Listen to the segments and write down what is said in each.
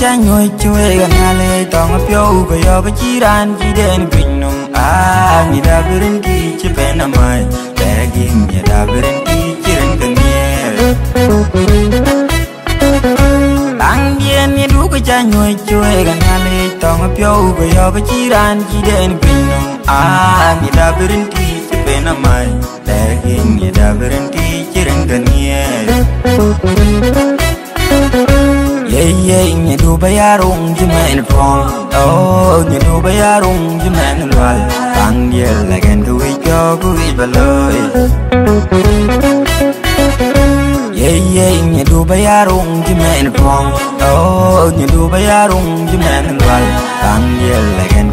cha nhoi chui ga ngale tong yêu ko yo ga chi ran chi den pin num a ni da birin ki chi pe na mai da gi mi da birin ki chỉ ren ga nie Ang bien ni du ko cha nhoi chui ga ngale tong yêu ko yo ga chi ran chi den pin num a ni da birin ki chi pe na mai da gi mi da birin ki chi ren ga nie yeah, nhà đu bay arung chứ mẹ nó phong. Oh, nhà đu bay arung chứ mẹ nó loài. Tăng địa lại gần tôi cho cô ý bà lời Yeah, yeah, nhà đu bay arung chứ mẹ nó phong. Oh, nhà đu bay arung chứ mẹ nó loài. Tăng địa lại gần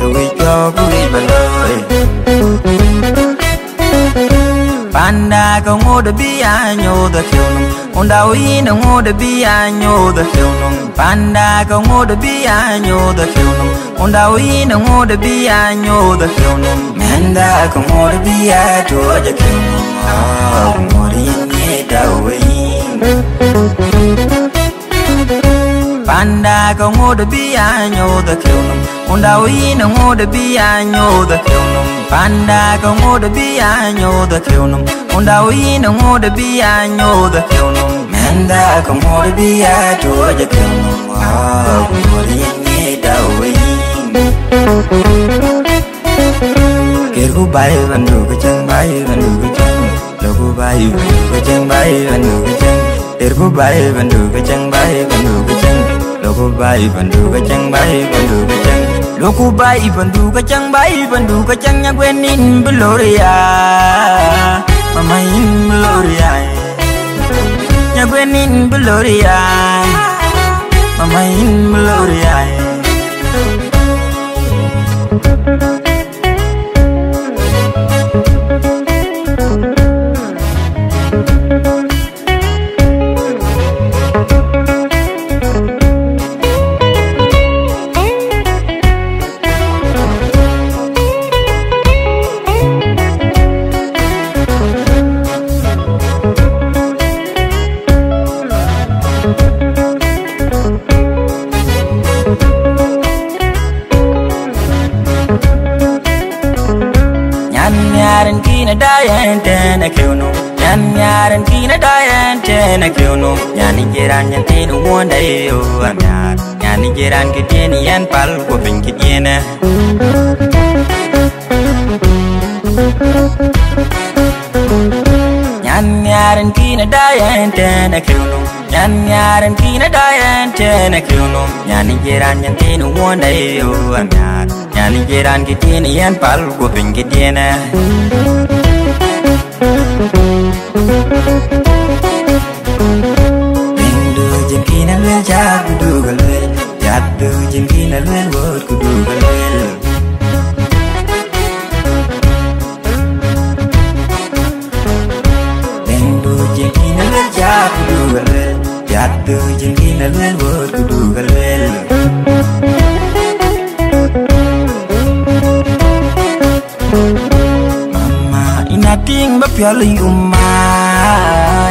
Panda ko ngoda biya nyoda kyonum Onda uina ngoda biya nyoda kyonum Panda ko ngoda biya nyoda kyonum Onda uina ngoda biya nyoda kyonum Menda ko ngoda biya toja kyonum Ah, ngoda yenye dawin Panda ko ngoda biya nyoda kyonum Onda anh ngoda biya nyoda nung, Panda ko ngoda biya nyoda kyonum Onda uina ngoda biya nyoda kyonum Menda ko ngoda biya toja kyonum Ah, ngoda yenye dawin Kir ku bai bandu ke chang bai bandu ke chang Lo ku bai bandu ke chang bai bandu ke chang Kir ku bai bandu ke chang bai bandu ke chang Lo ku bandu ke chang bai bandu ke chang Lo ku bandu ke chang bai bandu ke chang Nya gwen in beloria Mama in bloria Nya gwen in beloria Mama in bloria Nyaran kina dayan tena kyuno Nyan nyaran kina dayan tena kyuno Nyani jiran nyan tena wanda yo amyar Nyani jiran kitini yan pal ko pin kitine Nyan nyaran kina dayan tena kyuno Nyan nyaran kina dayan tena kyuno Nyani jiran nyan tena wanda yo amyar Nyani jiran kitini yan pal ko pin kitine Bindu jengkina lên, jak kudu trên khi jengkina lel cha kudu galwel Bindu lên, lel jak trên khi Jadu jengkina lel wot kudu galwel lên. Inating ba piali umma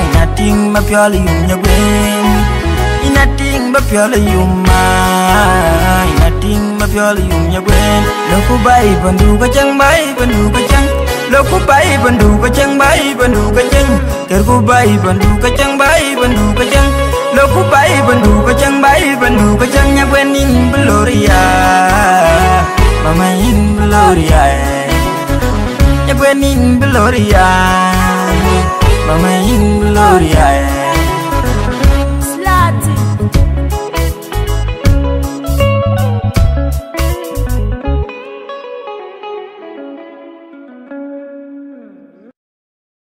Inating ba piali umnya gwen. Inating ba piali umma Inating ba piali umnya gwen. Loku bai bandu ka chang, bai bandu ka chang. Loku bai bandu ka chang, bai bandu ka chang. Kerku bai bandu ka chang, bai bandu ka chang. Loku bai bandu ka chang, bai bandu ka chang. Nya gwen in gloria. Mama in gloria yeah gwen in beloria Mama in beloria